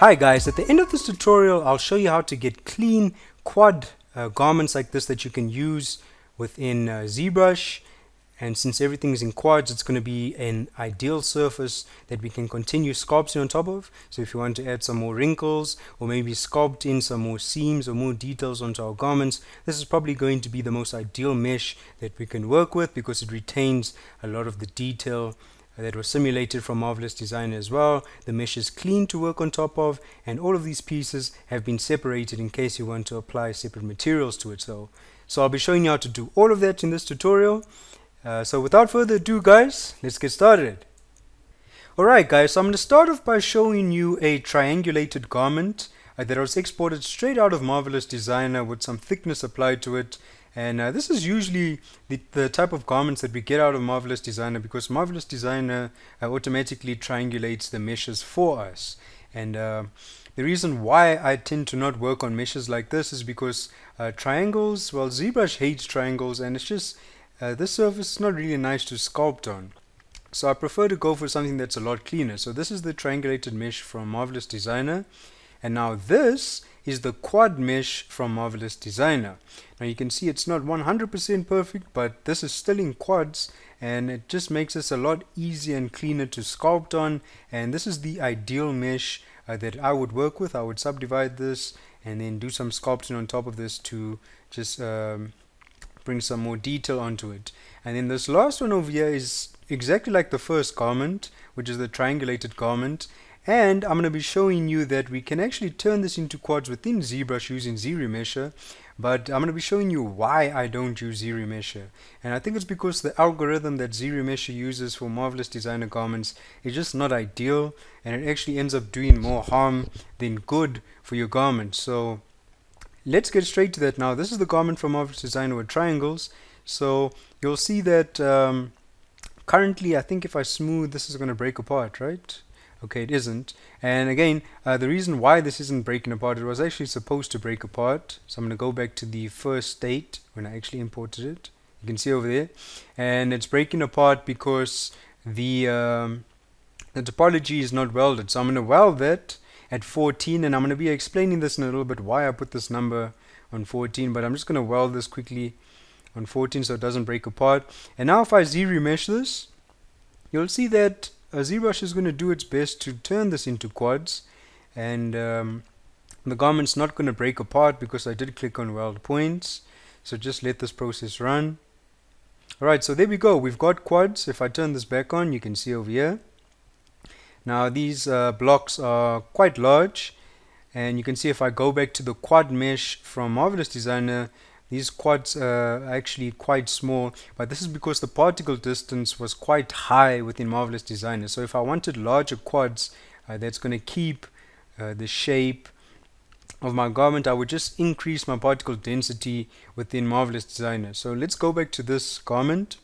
Hi guys, at the end of this tutorial I'll show you how to get clean quad uh, garments like this that you can use within uh, ZBrush and since everything is in quads it's going to be an ideal surface that we can continue sculpting on top of so if you want to add some more wrinkles or maybe sculpt in some more seams or more details onto our garments this is probably going to be the most ideal mesh that we can work with because it retains a lot of the detail that was simulated from Marvelous Designer as well. The mesh is clean to work on top of and all of these pieces have been separated in case you want to apply separate materials to it. So, so I'll be showing you how to do all of that in this tutorial. Uh, so without further ado guys, let's get started. Alright guys, so I'm going to start off by showing you a triangulated garment uh, that was exported straight out of Marvelous Designer with some thickness applied to it and uh, this is usually the, the type of garments that we get out of Marvelous Designer because Marvelous Designer uh, automatically triangulates the meshes for us. And uh, the reason why I tend to not work on meshes like this is because triangles, well, ZBrush hates triangles and it's just, uh, this surface is not really nice to sculpt on. So I prefer to go for something that's a lot cleaner. So this is the triangulated mesh from Marvelous Designer. And now this is the quad mesh from Marvelous Designer. Now you can see it's not 100% perfect, but this is still in quads and it just makes this a lot easier and cleaner to sculpt on. And this is the ideal mesh uh, that I would work with. I would subdivide this and then do some sculpting on top of this to just um, bring some more detail onto it. And then this last one over here is exactly like the first garment, which is the triangulated garment and I'm going to be showing you that we can actually turn this into quads within ZBrush using ZRemesher but I'm going to be showing you why I don't use ZRemesher. And I think it's because the algorithm that ZRemesher uses for Marvelous Designer garments is just not ideal and it actually ends up doing more harm than good for your garment. So let's get straight to that now. This is the garment from Marvelous Designer with triangles. So you'll see that um, currently I think if I smooth this is going to break apart right? Okay it isn't. And again uh, the reason why this isn't breaking apart it was actually supposed to break apart. So I'm going to go back to the first state when I actually imported it. You can see over there. And it's breaking apart because the um, the topology is not welded. So I'm going to weld that at 14 and I'm going to be explaining this in a little bit why I put this number on 14 but I'm just going to weld this quickly on 14 so it doesn't break apart. And now if I Z remesh this you'll see that ZBrush is going to do its best to turn this into quads and um, the garment's not going to break apart because I did click on weld points. So just let this process run. Alright so there we go. We've got quads. If I turn this back on you can see over here now these uh, blocks are quite large and you can see if I go back to the quad mesh from Marvelous Designer these quads are actually quite small, but this is because the particle distance was quite high within Marvelous Designer. So if I wanted larger quads uh, that's going to keep uh, the shape of my garment, I would just increase my particle density within Marvelous Designer. So let's go back to this garment.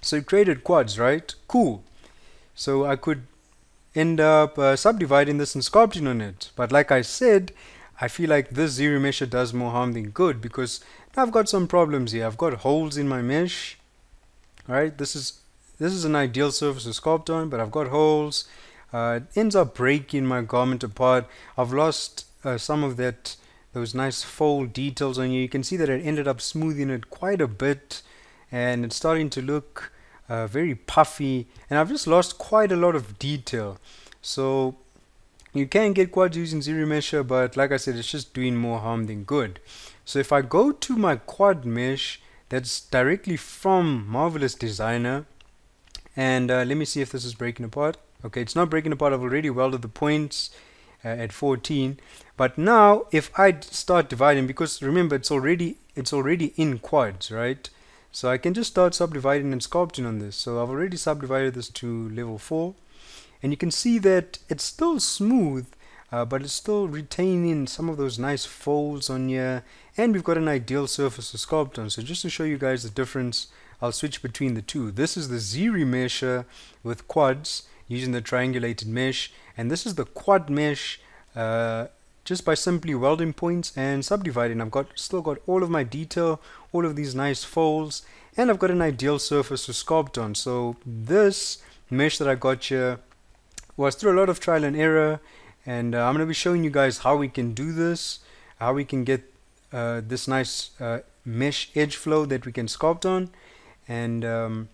So it created quads, right? Cool. So I could end up uh, subdividing this and sculpting on it. But like I said, I feel like this ZRemesher does more harm than good because I've got some problems here. I've got holes in my mesh. Alright, this is this is an ideal surface to sculpt on, but I've got holes. Uh, it ends up breaking my garment apart. I've lost uh, some of that those nice fold details on you. You can see that it ended up smoothing it quite a bit and it's starting to look uh, very puffy and I've just lost quite a lot of detail. So you can get quads using ZRemesher, but like I said, it's just doing more harm than good. So if I go to my quad mesh that's directly from Marvelous Designer, and uh, let me see if this is breaking apart. Okay, it's not breaking apart. I've already welded the points uh, at 14. But now if I start dividing, because remember it's already it's already in quads, right? So I can just start subdividing and sculpting on this. So I've already subdivided this to level 4 and you can see that it's still smooth uh, but it's still retaining some of those nice folds on here. And we've got an ideal surface to sculpt on. So just to show you guys the difference I'll switch between the two. This is the ZRemesher with quads using the triangulated mesh. And this is the quad mesh uh, just by simply welding points and subdividing. I've got still got all of my detail, all of these nice folds, and I've got an ideal surface to sculpt on. So this mesh that I got here was through a lot of trial and error, and uh, I'm going to be showing you guys how we can do this, how we can get uh, this nice uh, mesh edge flow that we can sculpt on, and um,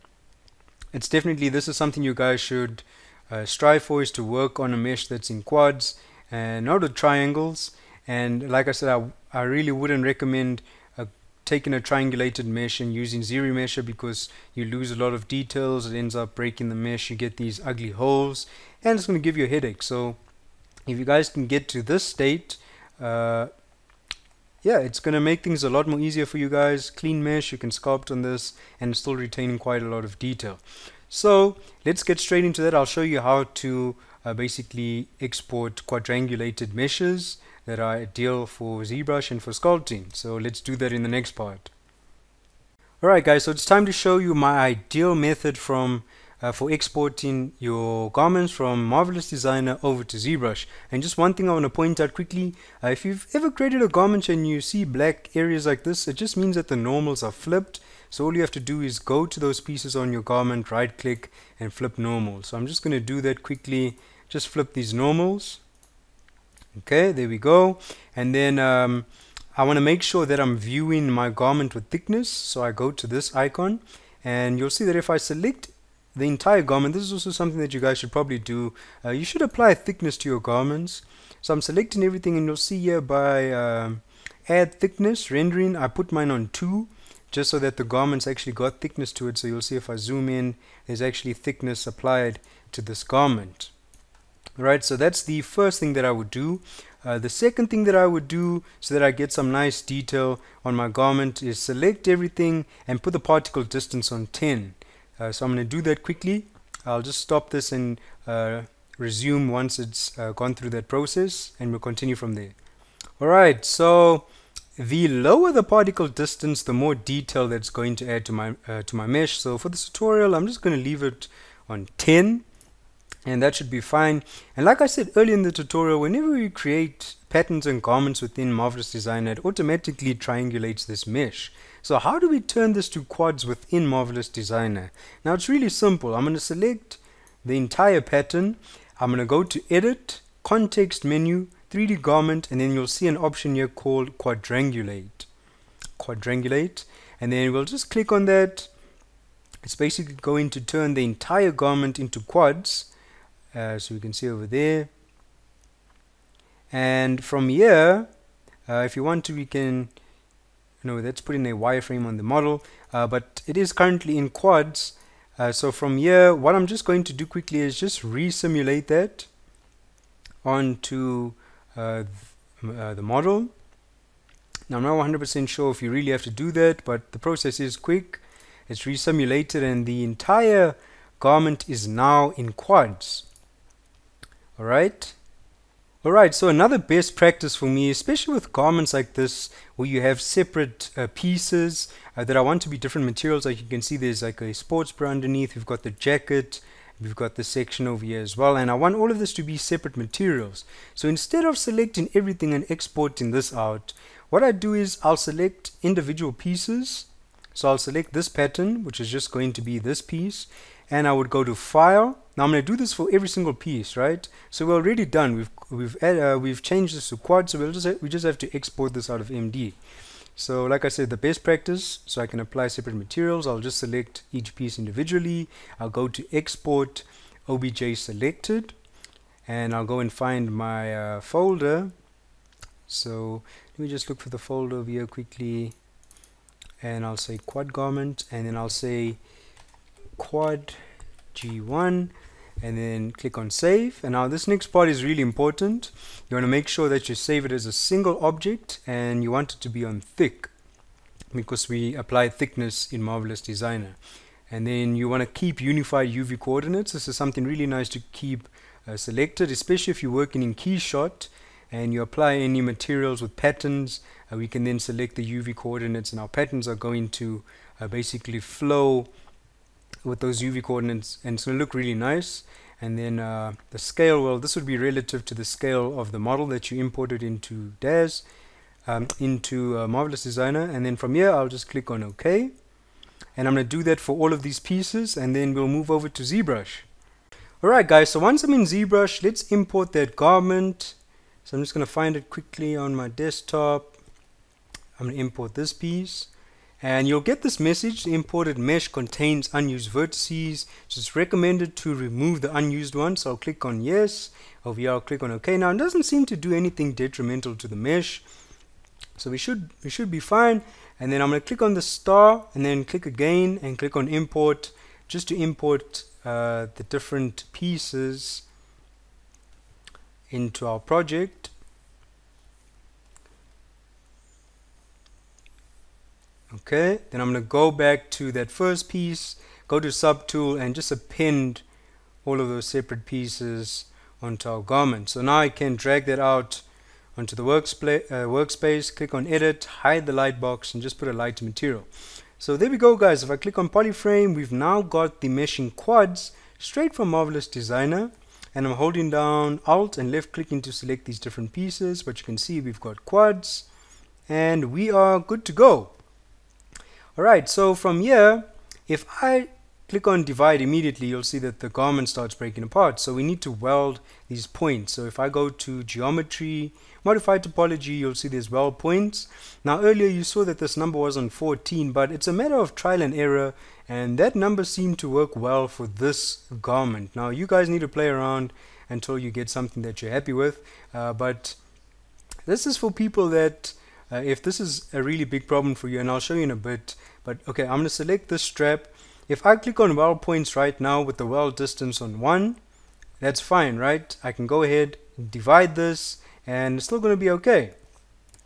it's definitely this is something you guys should uh, strive for is to work on a mesh that's in quads and not with triangles. And like I said, I, I really wouldn't recommend uh, taking a triangulated mesh and using ZRemesher because you lose a lot of details. It ends up breaking the mesh. You get these ugly holes and it's going to give you a headache. So if you guys can get to this state, uh, yeah, it's going to make things a lot more easier for you guys. Clean mesh, you can sculpt on this and still retaining quite a lot of detail. So let's get straight into that. I'll show you how to uh, basically export quadrangulated meshes that are ideal for ZBrush and for sculpting. So let's do that in the next part. Alright guys, so it's time to show you my ideal method from uh, for exporting your garments from Marvelous Designer over to ZBrush. And just one thing I want to point out quickly, uh, if you've ever created a garment and you see black areas like this, it just means that the normals are flipped. So all you have to do is go to those pieces on your garment, right click and flip normal. So I'm just going to do that quickly just flip these normals. Okay there we go. And then um, I want to make sure that I'm viewing my garment with thickness so I go to this icon and you'll see that if I select the entire garment this is also something that you guys should probably do uh, you should apply thickness to your garments. So I'm selecting everything and you'll see here by um, add thickness rendering I put mine on 2 just so that the garment's actually got thickness to it. So you'll see if I zoom in there's actually thickness applied to this garment right so that's the first thing that I would do. Uh, the second thing that I would do so that I get some nice detail on my garment is select everything and put the particle distance on 10 uh, so I'm going to do that quickly. I'll just stop this and uh, resume once it's uh, gone through that process and we'll continue from there. Alright so the lower the particle distance the more detail that's going to add to my uh, to my mesh. So for this tutorial I'm just going to leave it on 10 and that should be fine. And like I said earlier in the tutorial whenever we create patterns and garments within Marvelous Designer it automatically triangulates this mesh. So how do we turn this to quads within Marvelous Designer now it's really simple. I'm going to select the entire pattern. I'm going to go to edit context menu 3d garment and then you'll see an option here called quadrangulate quadrangulate and then we'll just click on that. It's basically going to turn the entire garment into quads uh, so we can see over there. And from here uh, if you want to we can you know let's put in a wireframe on the model uh, but it is currently in quads. Uh, so from here what I'm just going to do quickly is just re-simulate that onto uh, uh, the model. Now I'm not 100% sure if you really have to do that but the process is quick. It's re-simulated and the entire garment is now in quads Alright? Alright, so another best practice for me, especially with garments like this, where you have separate uh, pieces uh, that I want to be different materials, like you can see there's like a sports bra underneath, we've got the jacket, we've got the section over here as well, and I want all of this to be separate materials. So instead of selecting everything and exporting this out, what I do is I'll select individual pieces, so I'll select this pattern, which is just going to be this piece, and I would go to File, now I'm going to do this for every single piece, right? So we're already done. We've we've uh, we've changed this to quad, so we'll just we just have to export this out of MD. So like I said, the best practice, so I can apply separate materials. I'll just select each piece individually. I'll go to Export OBJ Selected, and I'll go and find my uh, folder. So let me just look for the folder over here quickly, and I'll say quad garment, and then I'll say quad G1 and then click on save. And now this next part is really important. You want to make sure that you save it as a single object and you want it to be on thick because we apply thickness in Marvelous Designer. And then you want to keep unified UV coordinates. This is something really nice to keep uh, selected especially if you're working in KeyShot and you apply any materials with patterns. Uh, we can then select the UV coordinates and our patterns are going to uh, basically flow with those UV coordinates and it's going to look really nice. And then uh, the scale well this would be relative to the scale of the model that you imported into DAZ um, into uh, Marvelous Designer. And then from here I'll just click on OK. And I'm going to do that for all of these pieces and then we'll move over to ZBrush. Alright guys so once I'm in ZBrush let's import that garment. So I'm just going to find it quickly on my desktop. I'm going to import this piece and you'll get this message. The imported mesh contains unused vertices. So it's recommended to remove the unused ones so I'll click on yes. Over here I'll click on OK now it doesn't seem to do anything detrimental to the mesh. So we should we should be fine. And then I'm going to click on the star and then click again and click on import just to import uh, the different pieces into our project okay? Then I'm going to go back to that first piece go to subtool and just append all of those separate pieces onto our garment. So now I can drag that out onto the workspace, uh, workspace click on edit hide the light box and just put a light material. So there we go guys. If I click on polyframe we've now got the meshing quads straight from Marvelous Designer. And I'm holding down alt and left clicking to select these different pieces. But you can see we've got quads and we are good to go Alright, so from here, if I click on divide immediately, you'll see that the garment starts breaking apart. So we need to weld these points. So if I go to geometry, modify topology, you'll see there's weld points. Now earlier you saw that this number was on 14, but it's a matter of trial and error. And that number seemed to work well for this garment. Now you guys need to play around until you get something that you're happy with. Uh, but this is for people that uh, if this is a really big problem for you and I'll show you in a bit but okay I'm going to select this strap. If I click on weld points right now with the weld distance on 1 that's fine right? I can go ahead and divide this and it's still going to be okay.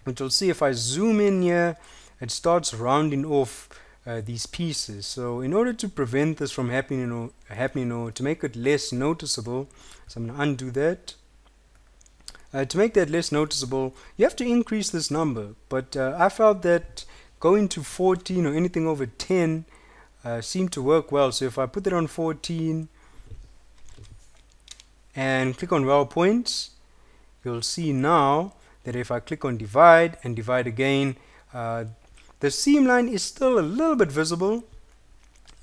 But you'll see if I zoom in here it starts rounding off uh, these pieces. So in order to prevent this from happening or, happening or to make it less noticeable so I'm going to undo that uh, to make that less noticeable, you have to increase this number. But uh, I felt that going to 14 or anything over 10 uh, seemed to work well. So if I put it on 14 and click on weld points, you'll see now that if I click on divide and divide again, uh, the seam line is still a little bit visible,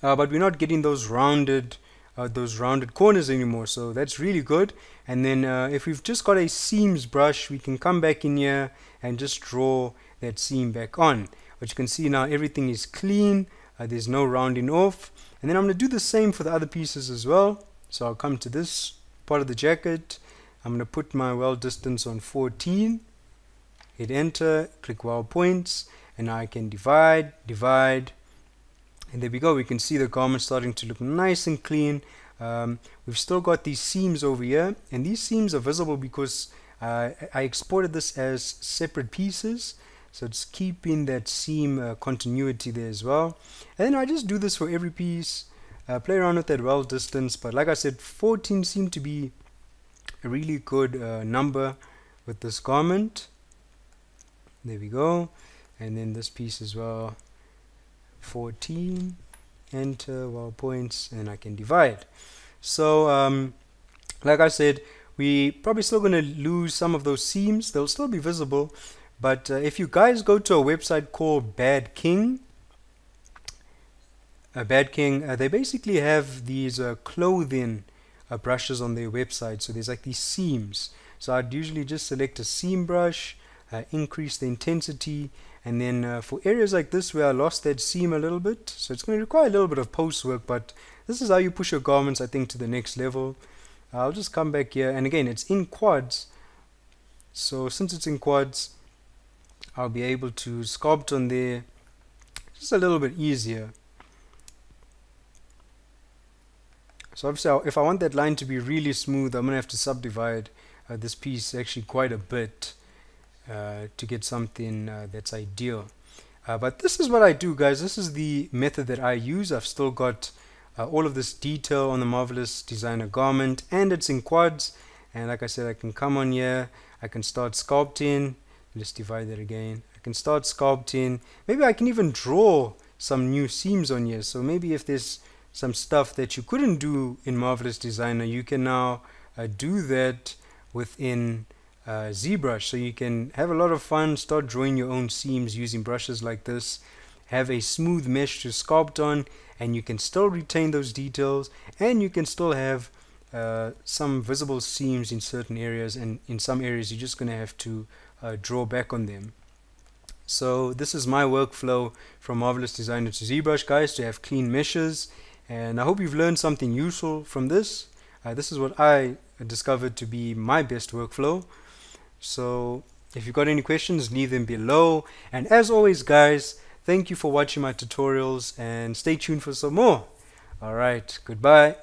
uh, but we're not getting those rounded uh, those rounded corners anymore. So that's really good. And then uh, if we've just got a seams brush we can come back in here and just draw that seam back on. But you can see now everything is clean. Uh, there's no rounding off. And then I'm going to do the same for the other pieces as well. So I'll come to this part of the jacket. I'm going to put my weld distance on 14 hit enter click weld points. And I can divide divide and there we go we can see the garment starting to look nice and clean. Um, we've still got these seams over here and these seams are visible because uh, I exported this as separate pieces. So it's keeping that seam uh, continuity there as well. And then I just do this for every piece uh, play around with that weld distance. But like I said 14 seemed to be a really good uh, number with this garment. There we go. And then this piece as well 14 enter weld points and I can divide. So um, like I said we probably still going to lose some of those seams. They'll still be visible but uh, if you guys go to a website called Bad King uh, Bad King uh, they basically have these uh, clothing uh, brushes on their website. So there's like these seams. So I'd usually just select a seam brush uh, increase the intensity and then uh, for areas like this where I lost that seam a little bit so it's going to require a little bit of post work but this is how you push your garments I think to the next level. I'll just come back here and again it's in quads. So since it's in quads I'll be able to sculpt on there just a little bit easier. So obviously if I want that line to be really smooth I'm gonna have to subdivide uh, this piece actually quite a bit to get something uh, that's ideal. Uh, but this is what I do guys, this is the method that I use. I've still got uh, all of this detail on the Marvelous Designer garment and it's in quads and like I said I can come on here, I can start sculpting, let's divide that again. I can start sculpting, maybe I can even draw some new seams on here so maybe if there's some stuff that you couldn't do in Marvelous Designer, you can now uh, do that within uh, ZBrush. So you can have a lot of fun, start drawing your own seams using brushes like this, have a smooth mesh to sculpt on, and you can still retain those details, and you can still have uh, some visible seams in certain areas, and in some areas you're just going to have to uh, draw back on them. So this is my workflow from Marvelous Designer to ZBrush, guys, to have clean meshes and I hope you've learned something useful from this. Uh, this is what I discovered to be my best workflow. So if you've got any questions, leave them below. And as always, guys, thank you for watching my tutorials and stay tuned for some more. All right, goodbye.